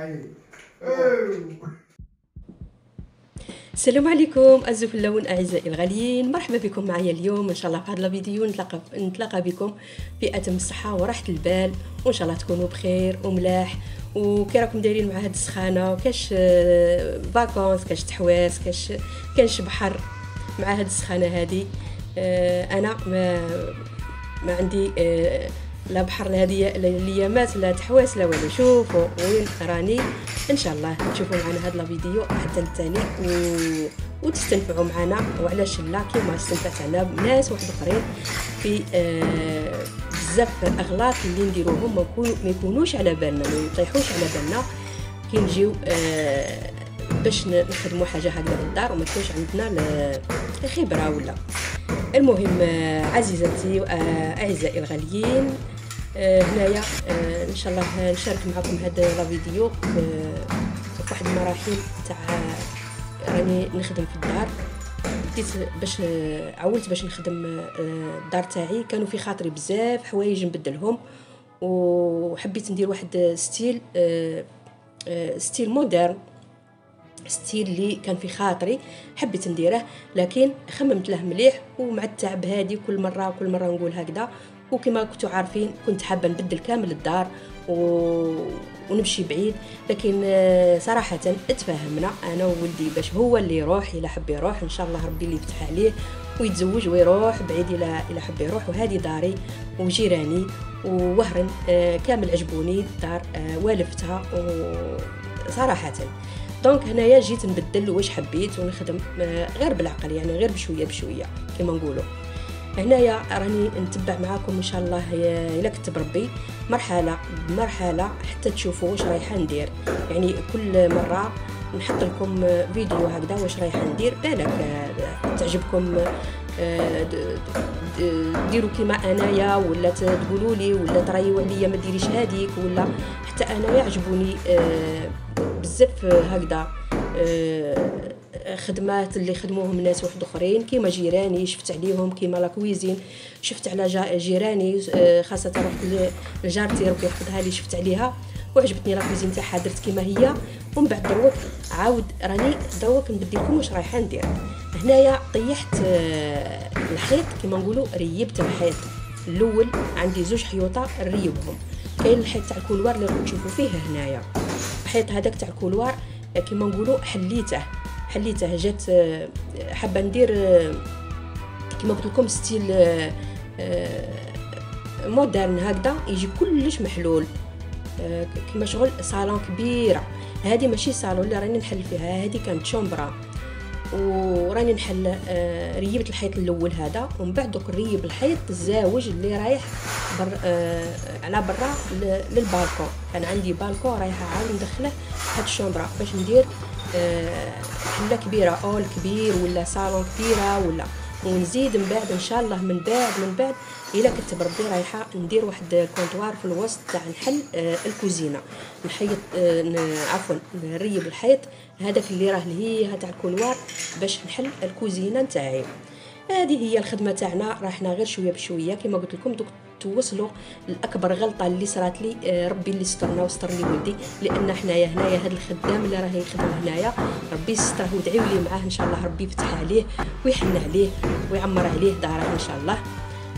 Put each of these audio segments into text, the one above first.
اي أوه. السلام عليكم الزفلون أعزائي الغاليين. مرحبا بكم معايا اليوم. إن شاء الله في هذا الفيديو نتلاقى نتلاقى بكم في اتم الصحه وراحة البال. وإن شاء الله تكونوا بخير وملاح. وكي راكم دايرين مع هاد السخانة كاش آه، vacances كاش تحواس كاش كانش بحر مع هاد السخانة هادي. آه، أنا ما ما عندي آه، لا بحر لا الايامات لا تحواس لا والو. شوفوا وين راني إن شاء الله تشوفوا معنا هذا الفيديو حتى الثاني و... وتستنفعوا معنا. وعلاش لا؟ كيما استنفعت أنا بناس واحد آخرين في آه بزاف أغلاط اللي نديروهم ما, يكونوش على بالنا ما يطيحوش على بالنا. كي نجيو آه باش نخدموا حاجة هكذا للدار وما تكونش عندنا الخبره ولا. المهم آه، عزيزتي واعزائي آه، الغاليين هنايا إن شاء الله نشارك معكم هذا الفيديو في واحد المراحل تاع راني نخدم في الدار. بديت باش عولت باش نخدم الدار تاعي. كانوا في خاطري بزاف حوايج نبدلهم. وحبيت ندير واحد style style moderne. ستيل اللي كان في خاطري حبيت نديره لكن خممت له مليح ومع التعب هادي كل مرة كل مرة نقول هكذا. وكما كنتوا عارفين كنت حابة نبدل كامل الدار و... ونمشي بعيد لكن آه، صراحة اتفاهمنا أنا وولدي باش هو اللي يروح إلى حب يروح. إن شاء الله ربي اللي يفتح عليه ويتزوج ويروح بعيد إلى إلى حب يروح. وهذه داري وجيراني ووهرن آه، كامل عجبوني الدار آه، والفتها. صراحة donc هنايا جيت نبدل واش حبيت ونخدم غير بالعقل يعني غير بشوية بشوية كما نقولوا. هنايا راني نتبع معاكم إن شاء الله إلا كتب ربي مرحلة بمرحلة حتى تشوفوا واش رايحه ندير. يعني كل مرة نحط لكم فيديو هكذا واش رايحه ندير بالك تعجبكم ديروا كيما أنايا ولا تقولوا لي ولا تريوا عليا ما ديريش هذيك ولا حتى أنا يعجبوني بزاف هكذا خدمات اللي خدموهم ناس واحد آخرين كيما جيراني شفت عليهم كيما la cuisine شفت على جيراني خاصة رحت لجارتي ربي يحفظها لي شفت عليها وعجبتني la cuisine تاعها درت كيما هي. ومن بعد دروك عاود راني دروك نبدي لكم واش رايحة ندير. هنايا طيحت الحيط كيما نقولوا ريبت الحيط. الأول عندي زوج حيوطة نريبهم. كاين الحيط تاع ال couloir اللي راكم تشوفوا فيه هنايا. الحيط هذاك تاع ال couloir كيما نقولوا حليته. حليته جات حابة ندير كيما قلت لكم style moderne هكذا يجي كلش محلول. كيما شغل صالون كبيرة. هذه ماشي صالون اللي راني نحل فيها هذه كانت chambre. وراني نحل آه، ريبت الحيط الأول هذا ومن بعد دوك نريب الحيط الزاوج اللي رايح بر آه على برا للبالكون. كان عندي بالكون رايحه عاود ندخله هاد الشومبرا باش ندير آه حلة كبيرة أول كبير ولا صالون كبيرة ولا ونزيد من بعد إن شاء الله من بعد من بعد. الا كنت بربي رايحه ندير واحد الكونتوار في الوسط تاع نحل آه الكوزينة. نحيط آه عفوا نريب الحيط. هذاك اللي راه هي تاع الكولوار باش نحل الكوزينة نتاعي. هذه هي الخدمة تاعنا. راحنا غير شوية بشوية. كما قلت لكم دوك توصلوا لأكبر غلطة اللي صرات لي آه، ربي اللي سترنا وستر لي ولدي لأن حنايا هنايا هذا الخدام اللي راه يخدم هنايا ربي يستره ودعيو لي معاه إن شاء الله ربي يفتح عليه ويحن عليه ويعمر عليه داره إن شاء الله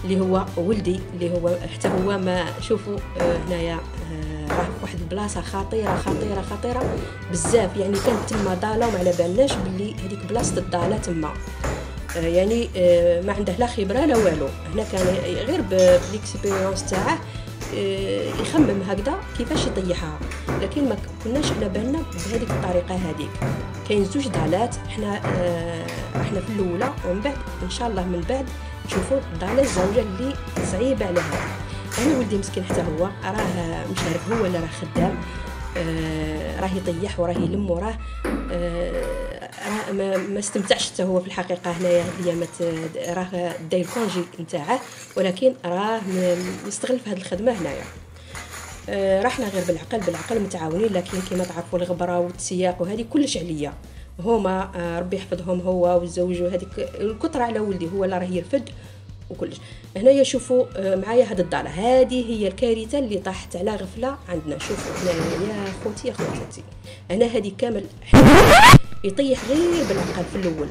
اللي هو ولدي اللي هو حتى هو ما شوفوا آه، هنايا آه، راه واحد البلاصة خطيرة خطيرة خطيرة بزاف. يعني كانت تما ضاله وما على بالناش باللي هذيك بلاصة الضاله تما. يعني ما عنده لا خبرة لا والو. هنا كان غير بالاكسبيريونس تاعه يخمم هكذا كيفاش يطيحها. لكن ما كناش على بالنا بهذيك الطريقة هذيك. كاين زوج ضالات حنا إحنا في الأولى ومن بعد إن شاء الله من بعد شوفوا على الزوجة اللي صعيبه عليها. أنا ولدي مسكين حتى هو راه مشارك هو اللي راه خدام آه راه يطيح وراه يلم وراه آه ما, ما استمتعش حتى هو في الحقيقة هنايا هاد الايامات راه داير كونجي نتاعه ولكن راه مستغل في هاد الخدمة هنايا. آه رحنا غير بالعقل بالعقل متعاونين لكن كما تعرفوا الغبرة والتسياق وهذه كلش عليا. هما آه، ربي يحفظهم هو والزوج وهذيك الكثرة على ولدي هو اللي راه يرفد وكلش. هنايا شوفوا آه، معايا هاد الضالة هذه هي الكارثة اللي طاحت على غفلة عندنا. شوفوا هنا يا خوتي يا خواتاتي هنا هذه كامل. يطيح غير بالعقل في الأول.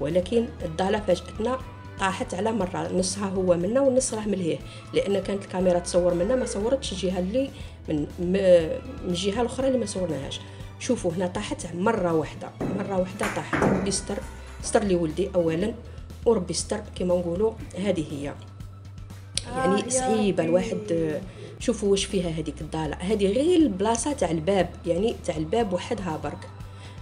ولكن الضاله فاجأتنا طاحت على مرة نصها هو منا والنص راه ملهيه لأن كانت الكاميرا تصور منا ما صورتش الجهة اللي من من الجهة الأخرى اللي ما صورناهاش. شوفوا هنا طاحت مرة واحدة مرة واحدة طاحت. ربي يستر استر لي ولدي اولا وربي يستر كما نقولوا هذه هي. يعني صعيبة الواحد شوفوا واش فيها هذيك الضاله هذه غير البلاصة تاع الباب يعني تاع الباب وحدها برك.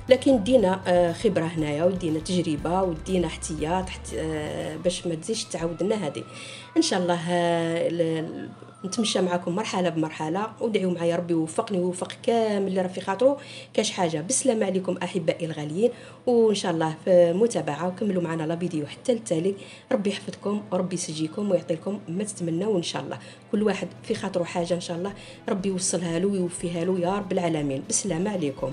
لكن دينا آه، خبرة هنايا ودينا تجربة ودينا احتياط آه، باش ما تزيدش تعاود لنا هذه. إن شاء الله آه، نتمشى معكم مرحلة بمرحلة ودعيو معايا ربي يوفقني ويوفق كامل اللي راه في خاطرو. كاش حاجة بسلامه عليكم أحبائي الغاليين وإن شاء الله في متابعة وكملوا معنا لا فيديو حتى التالي. ربي يحفظكم وربي يسجيكم ويعطيكم ما تتمنوا إن شاء الله. كل واحد في خاطرو حاجة إن شاء الله ربي يوصلها له ويوفيها له يا رب العالمين. بسلامه عليكم.